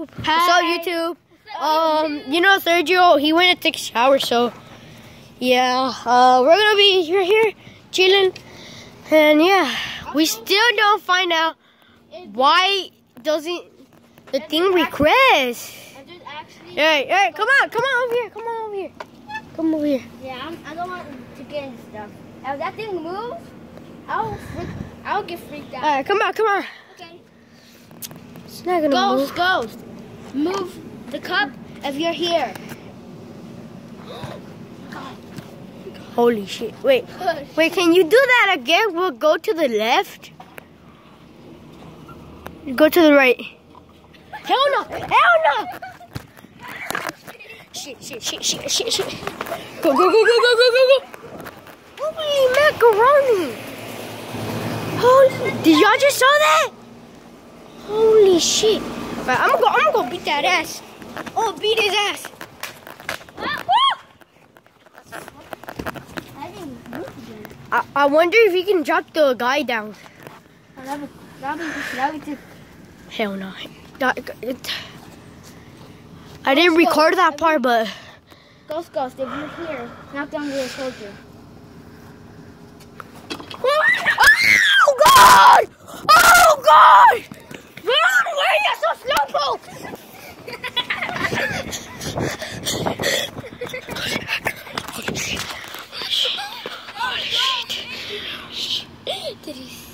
What's up, YouTube? Um, you know Sergio, he went to take a shower, so yeah, uh, we're gonna be here, here, chilling, and yeah, we still don't find out why doesn't the thing request. Hey, hey, come on, come on over here, come on over here, come over here. Yeah, I'm, I don't want to get in stuff. If that thing moves, I'll freak, I'll get freaked out. All right, come on, come on. Okay. It's not gonna Ghost, move. ghost, move the cup if you're here. Holy shit! Wait, wait, can you do that again? We'll go to the left. Go to the right. Hell no! Hell no! Shit, shit, shit, shit, shit, shit. Go, go, go, go, go, go, go, go. Holy macaroni! Holy, did y'all just saw that? Holy shit. Right, I'm gonna go, I'm gonna beat that ass. Oh, beat his ass. I didn't move again. I, wonder if he can drop the guy down. Hell no. I didn't record that part, but ghost, ghost, if you're here, knock down the soldier. Oh God! Oh God! Did he